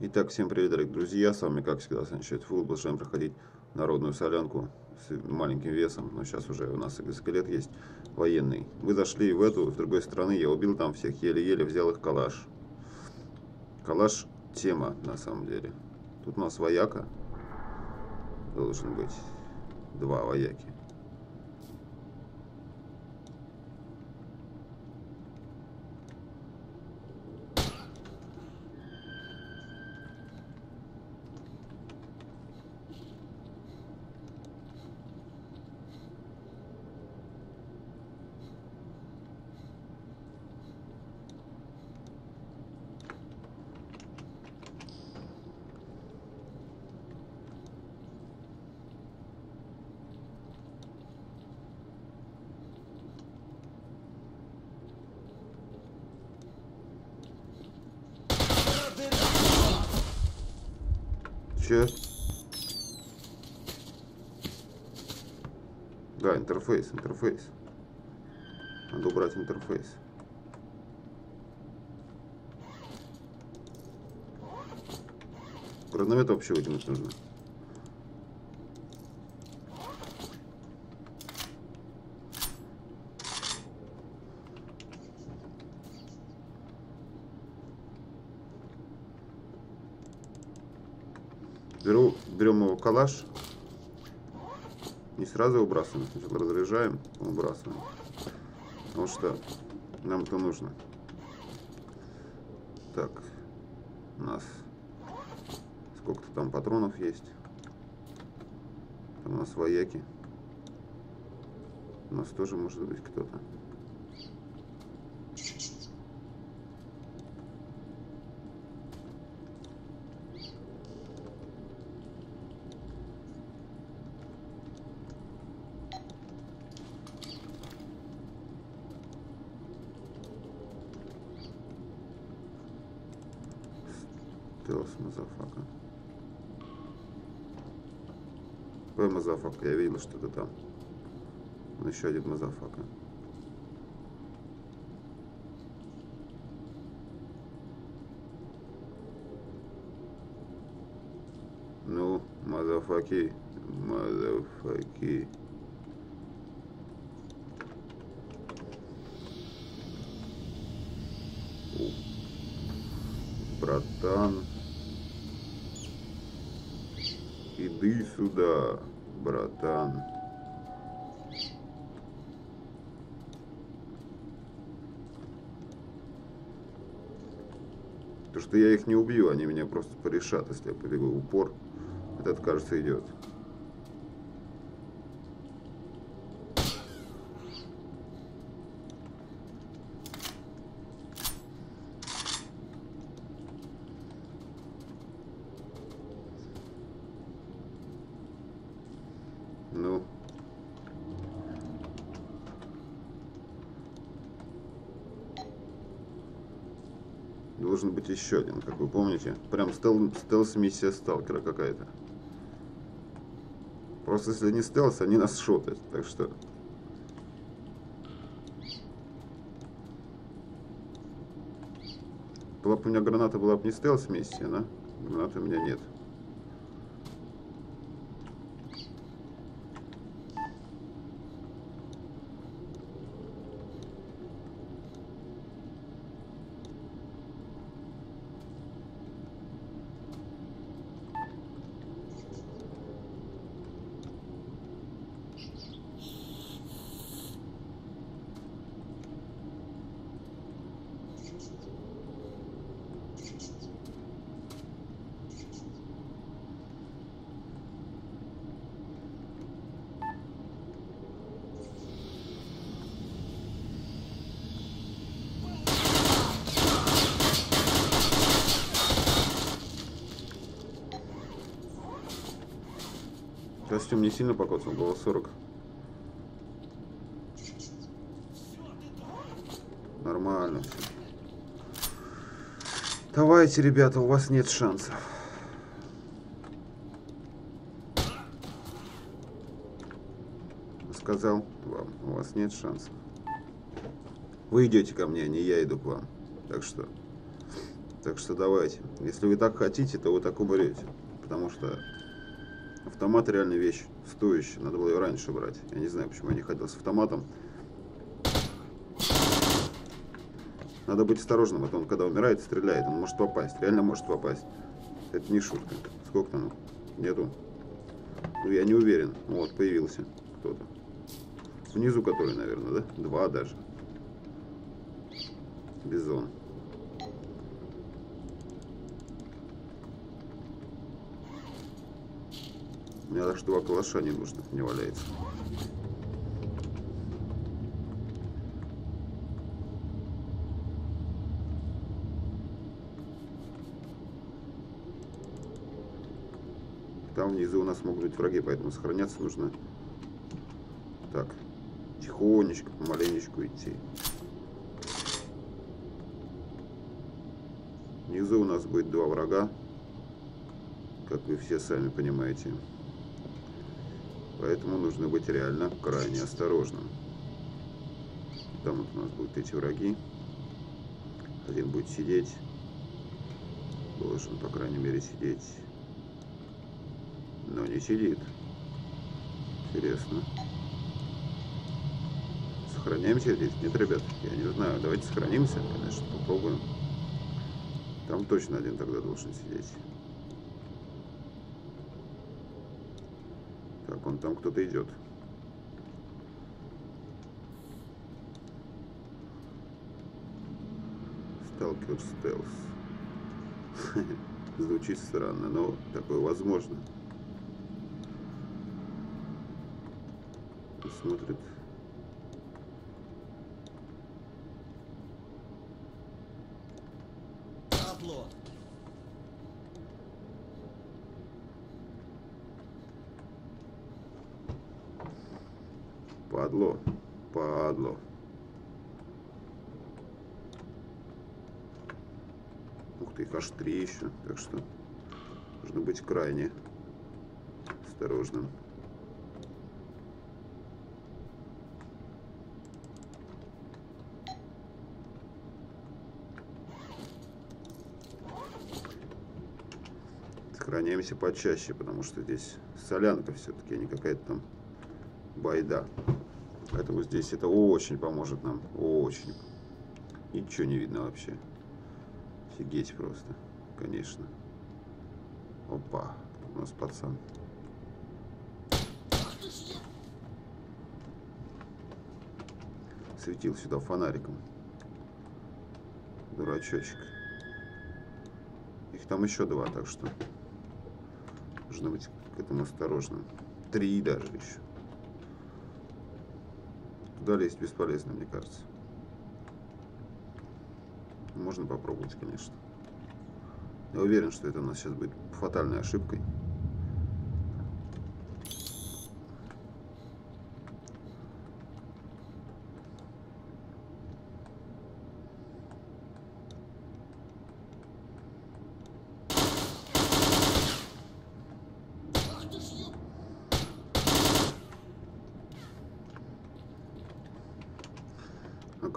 Итак, всем привет, дорогие друзья, с вами, как всегда, Санчет Фул, продолжаем проходить народную солянку с маленьким весом, но сейчас уже у нас экзоскелет есть военный. Вы зашли в эту, с другой стороны, я убил там всех, еле-еле взял их калаш. Калаш тема, на самом деле. Тут у нас вояка, должен быть, два вояки. Че? Да, интерфейс, интерфейс. Надо убрать интерфейс. Граномет вообще выкинуть нужно. Беру, берем его калаш. Не сразу выбрасываем, сначала разряжаем, выбрасываем. Потому что нам это нужно. Так, у нас сколько-то там патронов есть. Там у нас вояки. У нас тоже может быть кто-то. Stealth motherfucka. Ой, видел что-то там. Вон еще один motherfucka. Ну, мазафаки, мазафаки. Братан. Иди сюда, братан. То, что я их не убью, они меня просто порешат, если я побегу упор. Этот, кажется, идет. Ну. Быть еще один, как вы помните. Прям стел, стелс-миссия сталкера какая-то. Просто если не стелс, они нас шотают. Так что... Была бы у меня граната, была бы не стелс-миссия, да? Гранаты у меня нет. Костюм не сильно покоцан, было 40. Нормально. Давайте, ребята, у вас нет шансов. Сказал вам, у вас нет шансов. Вы идете ко мне, а не я иду к вам. Так что Так что давайте. Если вы так хотите, то вы так умрете. Потому что автомат реально вещь стоящая. Надо было ее раньше брать. Я не знаю, почему я не ходил с автоматом. Надо быть осторожным, а то он когда умирает, стреляет. Он может попасть. Реально может попасть. Это не шутка. Сколько там? Нету. Ну, я не уверен. Вот, появился кто-то. Внизу который, наверное, да? Два даже. Бизон. Меня даже два калаша не нужно, не валяется. Там внизу у нас могут быть враги, поэтому сохраняться нужно так, тихонечко, помаленечку идти. Внизу у нас будет два врага, как вы все сами понимаете. Поэтому нужно быть реально крайне осторожным. Там вот у нас будут эти враги. Один будет сидеть. Должен, по крайней мере, сидеть. Но не сидит. Интересно. Сохраняемся здесь? Нет, ребят, я не знаю. Давайте сохранимся, конечно, попробуем. Там точно один тогда должен сидеть. Так, он там кто-то идет. Сталкер стелс. Звучит странно, но такое возможно. Смотрит. 3 еще, так что нужно быть крайне осторожным. Сохраняемся почаще, потому что здесь солянка все-таки, а не какая-то там байда. Поэтому здесь это очень поможет нам. Очень. Ничего не видно вообще. Офигеть просто. Конечно. Опа. У нас пацан. Светил сюда фонариком. Дурачочек. Их там еще два, так что нужно быть к этому осторожным. Три даже еще. Туда лезть бесполезно, мне кажется. Можно попробовать, конечно. Я уверен, что это у нас сейчас будет фатальной ошибкой.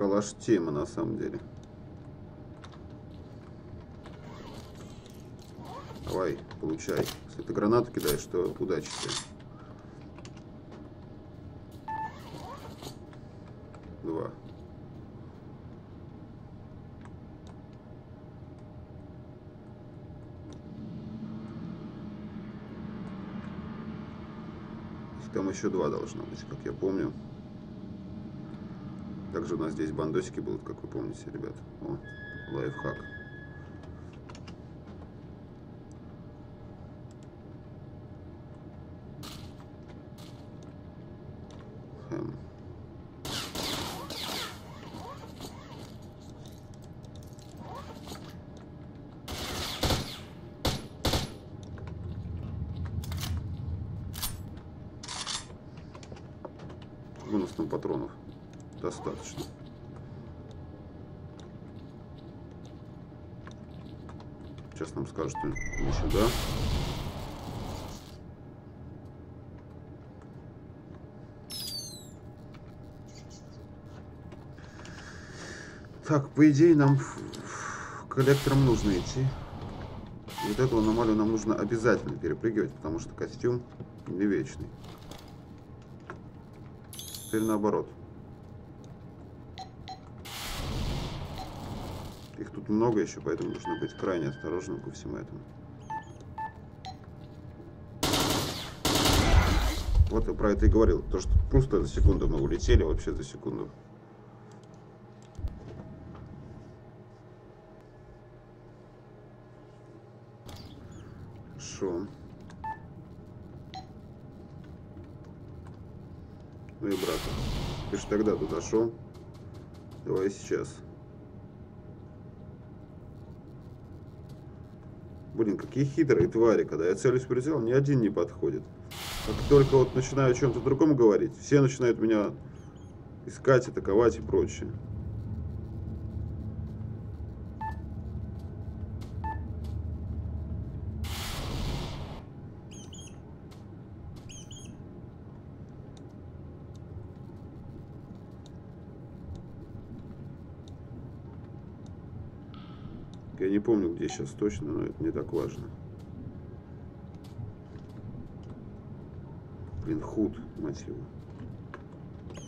калаш тема на самом деле. Давай, получай. Если ты гранату кидаешь, то удачи тебе. Два. Там еще два должно быть, как я помню. Также у нас здесь бандосики будут, как вы помните, ребят. О, лайфхак. Хэм. У нас там патронов достаточно. Сейчас нам скажут, что не сюда. Так, по идее, нам коллекторам нужно идти. Вот эту аномалию нам нужно обязательно перепрыгивать, потому что костюм не вечный. Теперь наоборот. Их тут много еще, поэтому нужно быть крайне осторожным ко всему этому. Вот я про это и говорил. То, что просто за секунду мы улетели, вообще за секунду. Хорошо. Ну и брат, ты же тогда туда шел. Давай сейчас. Блин, какие хитрые твари, когда я целюсь в прицел, ни один не подходит. Как только вот начинаю о чем-то другом говорить, все начинают меня искать, атаковать и прочее. Я не помню, где сейчас точно, но это не так важно. Блин, худ, мать его.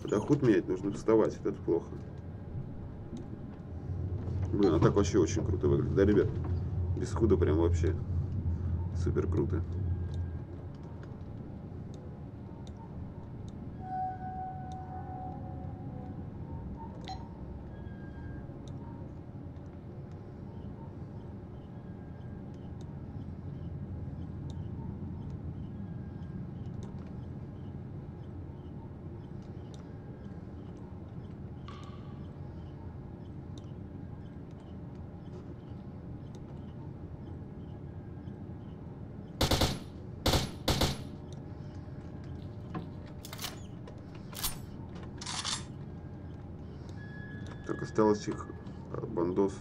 Когда худ менять, нужно вставать, это плохо. Блин, а так вообще очень круто выглядит, да, ребят? Без худа прям вообще супер круто. Так, осталось их а, бандос.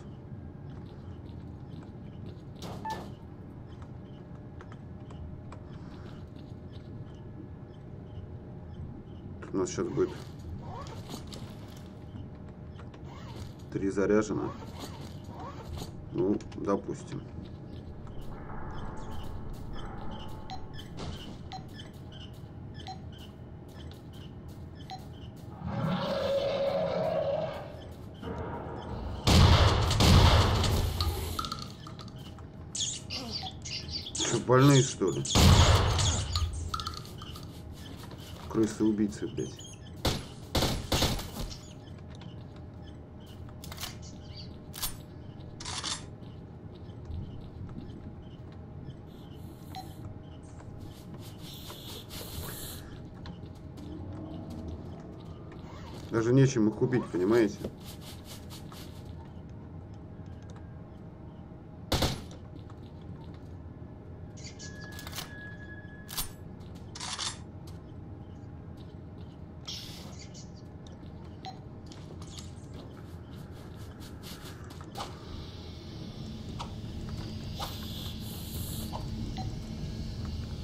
у нас сейчас будет три заряжено. Ну, допустим. Больные, что ли? Крысы-убийцы, блядь. Даже нечем их убить, понимаете?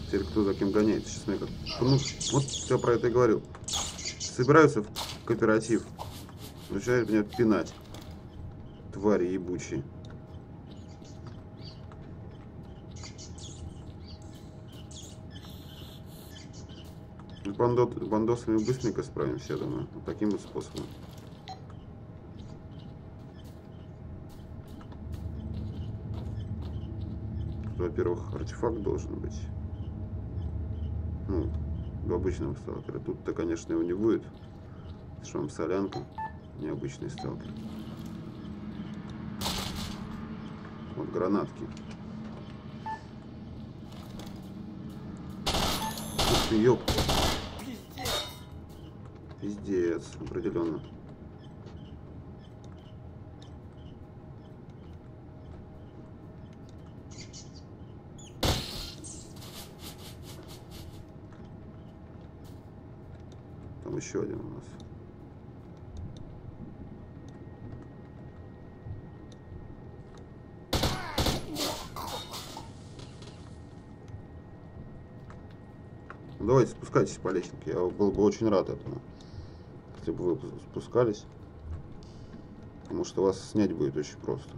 Теперь кто за кем гоняется, сейчас мне как... Ну, я про это и говорил. Собираются в кооператив. Начинают меня пинать. Твари ебучие. С, бандот, бандосами быстренько справимся, я думаю. Вот таким вот способом. Во-первых, артефакт должен быть ну, в обычном сталкере. Тут-то, конечно, его не будет. Шам солянка, необычный сталкер. Вот гранатки. Ух ты, ёп. Пиздец, определенно. Еще один у нас. Давайте спускайтесь по лестнике. Я был бы очень рад этому. Если бы вы спускались. Потому что вас снять будет очень просто.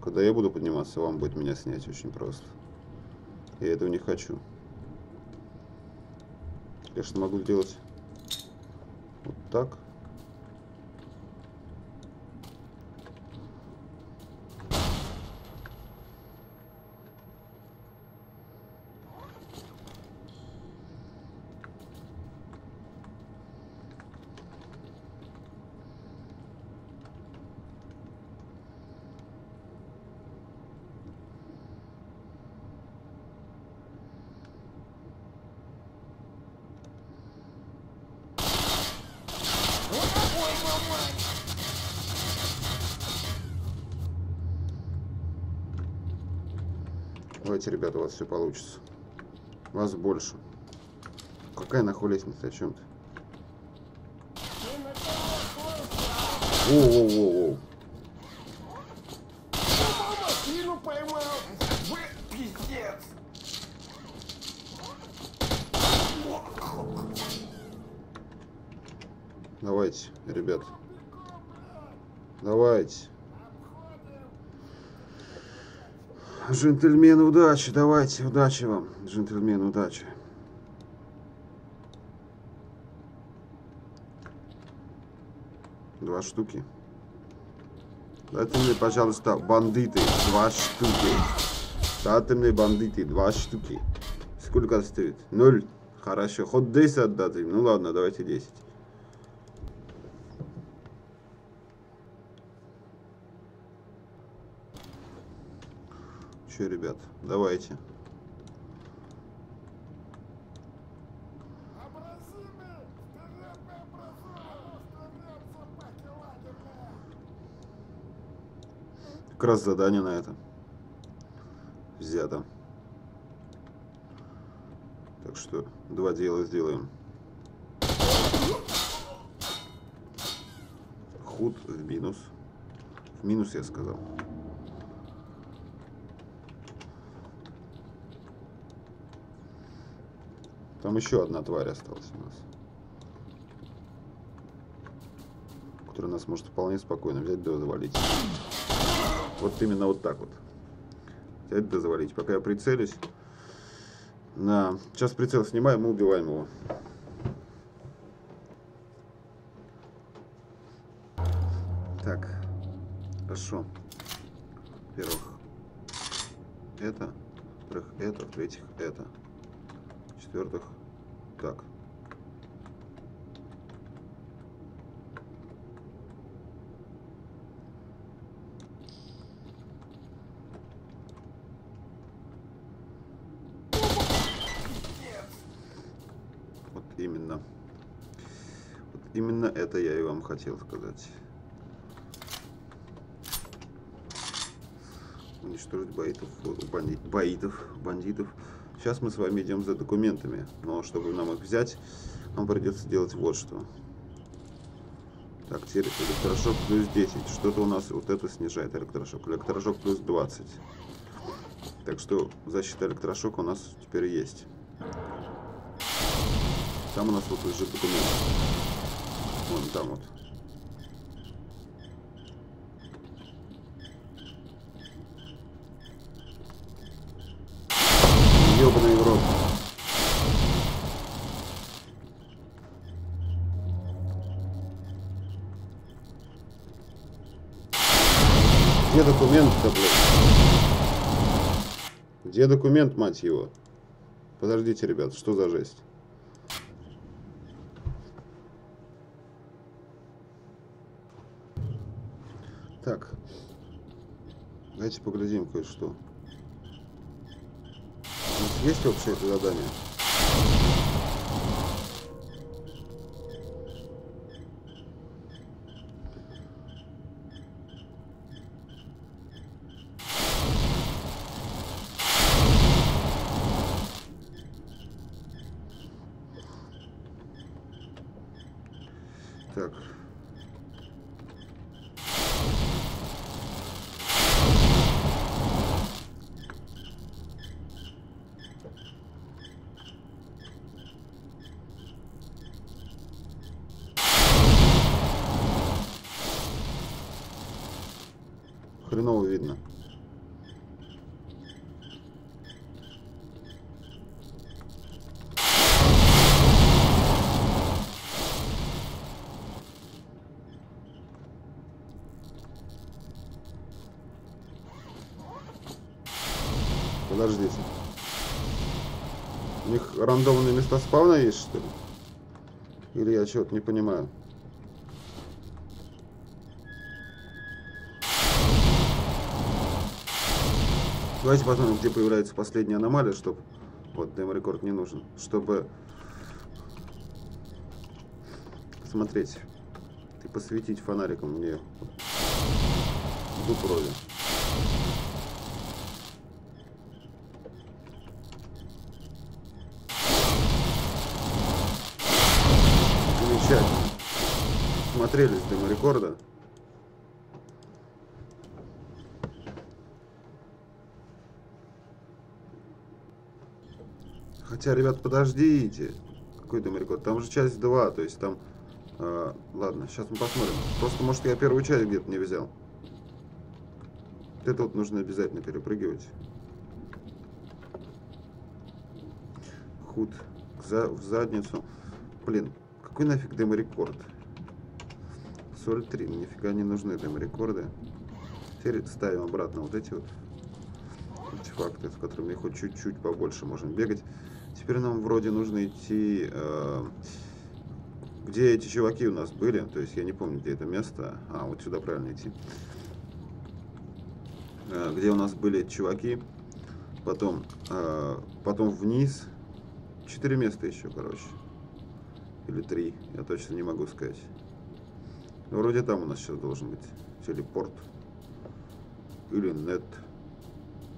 Когда я буду подниматься, вам будет меня снять очень просто. Я этого не хочу. Я что могу сделать вот так. Давайте, ребята, у вас все получится. Вас больше. Какая нахуй лестница, о чем ты? Воу-воу-воу-воу. Давайте, ребят. Давайте. Джентльмены, удачи, давайте, удачи вам, джентльмены, удачи. Два штуки. Дайте мне, пожалуйста, бандиты, два штуки. Дайте мне бандиты, два штуки. Сколько стоит? Ноль. Хорошо, хоть 10 отдадим. Ну ладно, давайте 10. Че, ребят, давайте. Как раз задание на это взято. Так что два дела сделаем. Худ в минус. В минус я сказал. Там еще одна тварь осталась у нас. Которая нас может вполне спокойно взять да завалить. Вот именно вот так вот. Взять да завалить. Пока я прицелюсь. На... Сейчас прицел снимаем, мы убиваем его. Так. Хорошо. Во-первых, это. Во-вторых, это. В-третьих, это. В-четвертых, так. Вот именно. Вот именно это я и вам хотел сказать. Уничтожить баитов, бандит, баитов, бандитов. Сейчас мы с вами идем за документами. Но чтобы нам их взять, нам придется делать вот что. Так, теперь электрошок плюс 10. Что-то у нас вот это снижает электрошок. Электрошок плюс 20. Так что защита электрошока у нас теперь есть. Там у нас вот лежит документ. Вон там вот. Ёбаный в рот. Где документ-то, блядь? Где документ, мать его? Подождите, ребят, что за жесть? Так. Давайте поглядим кое-что. Есть вообще это задание? Так. Подождите. У них рандомные места спавна есть, что ли? Или я чего-то не понимаю? Давайте посмотрим, где появляется последняя аномалия, чтобы... Вот, демо-рекорд не нужен. Чтобы... Смотреть. Ты посветить фонариком мне. Тут вроде. С демо-рекорда. Хотя, ребят, подождите. Какой демо-рекорд? Там же часть 2, то есть там... э, ладно, сейчас мы посмотрим. Просто, может, я первую часть где-то не взял. Это вот нужно обязательно перепрыгивать. Худ за, в задницу. Блин, какой нафиг демо-рекорд? Соль 3, нифига не нужны демо-рекорды. Теперь ставим обратно вот эти вот артефакты, с которыми хоть чуть-чуть побольше можем бегать. Теперь нам вроде нужно идти... э, где эти чуваки у нас были? То есть я не помню, где это место. А, вот сюда правильно идти. Э, где у нас были чуваки. Потом, э, потом вниз. Четыре места еще, короче. Или три. Я точно не могу сказать. Но вроде там у нас сейчас должен быть телепорт. Или нет.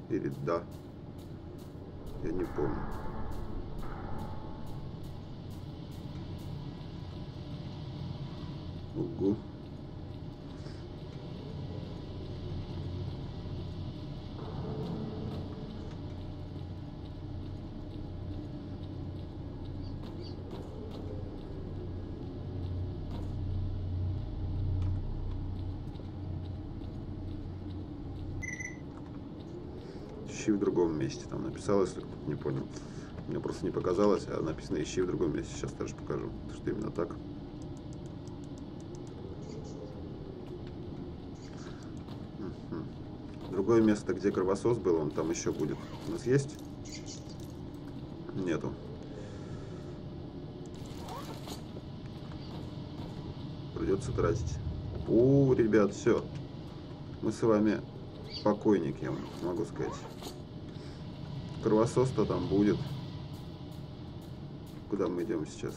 Или да. Я не помню. Угу. Ищи в другом месте. Там написалось, если кто-то не понял. Мне просто не показалось, а написано ищи в другом месте. Сейчас даже покажу, что именно так. Другое место, где кровосос был, он там еще будет. У нас есть? Нету. Придется тратить. У, ребят, все. Мы с вами покойники, я могу сказать. Кровосос-то там будет. Куда мы идем сейчас?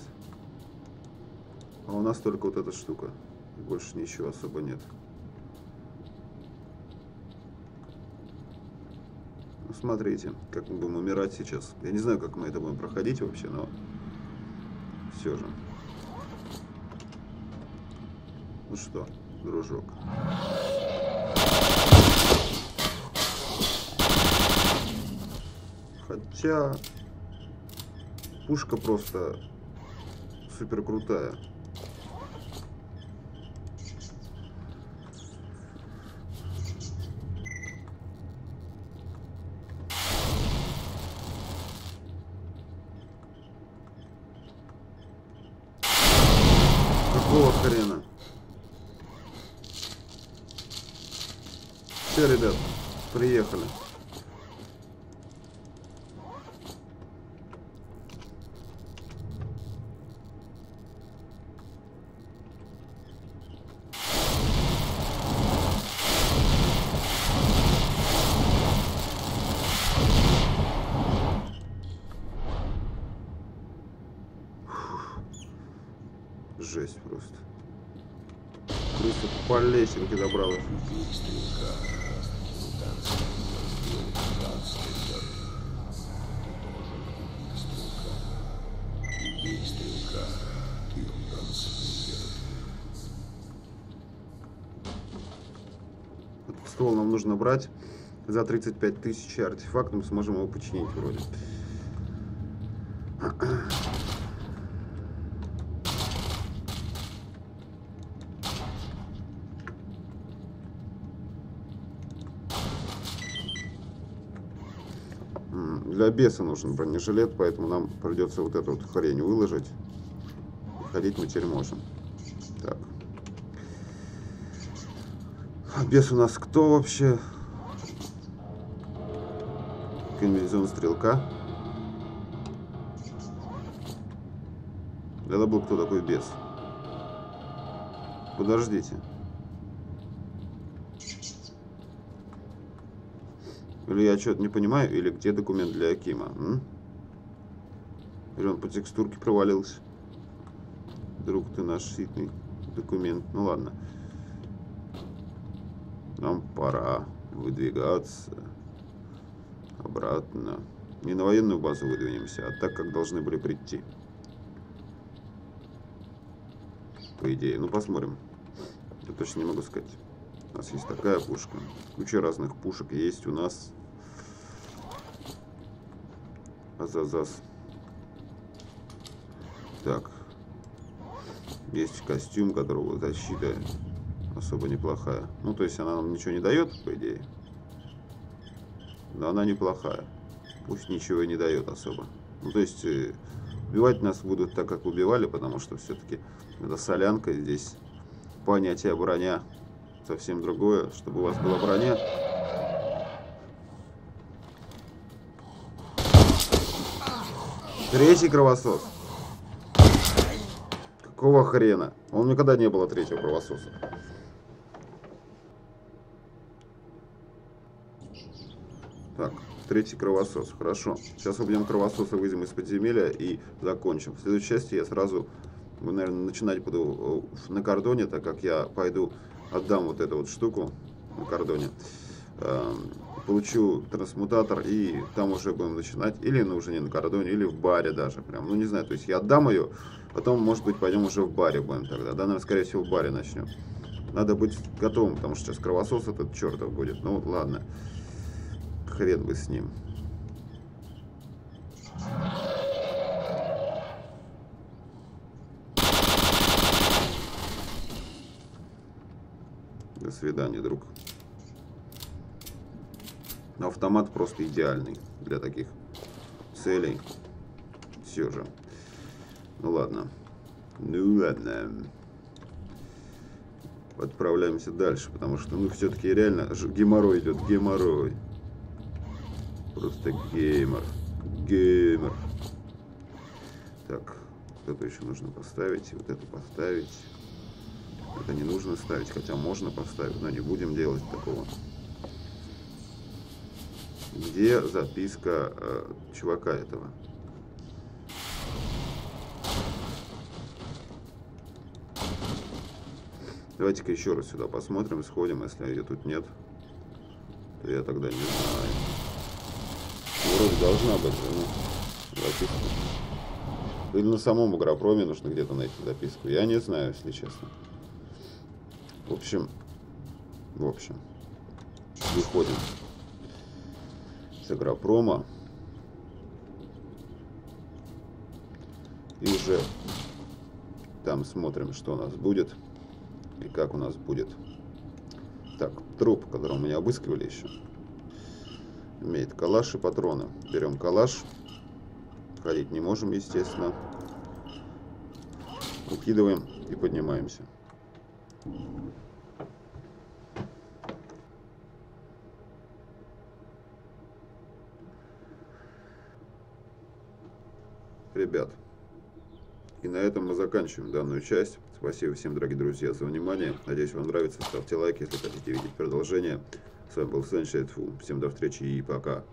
А у нас только вот эта штука. Больше ничего особо нет. Ну, смотрите, как мы будем умирать сейчас. Я не знаю, как мы это будем проходить вообще, но все же. Ну что, дружок. Хотя пушка просто супер крутая. Какого хрена? Все, ребят, приехали. Жесть просто. Крыса по лесенке забралась. Этот ствол нам нужно брать. За 35 тысяч артефакт мы сможем его починить вроде. Для беса нужен бронежилет, поэтому нам придется вот эту вот хрень выложить. Ходить мы теперь можем. Так. А бес у нас кто вообще? комбинезон стрелка. Это был кто такой бес? Подождите. Или я что-то не понимаю, или где документ для Акима? М? Или он по текстурке провалился? Друг ты наш ситный документ. Ну ладно. Нам пора выдвигаться обратно. Не на военную базу выдвинемся, а так, как должны были прийти. По идее. Ну, посмотрим. Я точно не могу сказать. У нас есть такая пушка. Куча разных пушек есть у нас. Азазас. Так. Есть костюм, которого защита особо неплохая. Ну, то есть она нам ничего не дает, по идее. Но она неплохая. Пусть ничего и не дает особо. Ну, то есть э, убивать нас будут так, как убивали, потому что все-таки это солянка здесь. Понятие броня совсем другое. Чтобы у вас была броня. Третий кровосос. Какого хрена? Он никогда не было третьего кровососа. Третий кровосос. Хорошо. Сейчас убьем кровососа, выйдем из подземелья и закончим. В следующей части я сразу, наверное, начинать буду э, на кордоне, так как я пойду отдам вот эту вот штуку на кордоне. Эм, получу трансмутатор и там уже будем начинать. Или ну, уже не на кордоне, или в баре даже. Прям, ну не знаю, то есть я отдам ее, потом, может быть, пойдем уже в баре будем тогда. Да, наверное, скорее всего, в баре начнем. Надо быть готовым, потому что сейчас кровосос этот чертов будет. Ну, ладно. Хрен бы с ним. До свидания, друг. Автомат просто идеальный для таких целей. Все же. Ну ладно. Ну ладно. Отправляемся дальше, потому что, ну, все-таки реально геморрой идет, геморрой. Просто геймер. Геймер. Так, что-то еще нужно поставить. Вот это поставить. Это не нужно ставить, хотя можно поставить, но не будем делать такого. Где записка э, чувака этого? Давайте-ка еще раз сюда посмотрим, сходим, если ее тут нет, то я тогда не знаю вроде должна быть ну, записка. Или на самом Агропроме нужно где-то найти записку. Я не знаю, если честно. В общем, в общем, выходим с Агропрома. И уже там смотрим, что у нас будет и как у нас будет. Так, труп, который мы не обыскивали еще имеет калаш и патроны. Берем калаш. Ходить не можем, естественно. Укидываем и поднимаемся. Ребят, и на этом мы заканчиваем данную часть. Спасибо всем, дорогие друзья, за внимание. Надеюсь, вам нравится. Ставьте лайки, если хотите видеть продолжение. Был Sunshine Всем до встречи и пока.